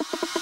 you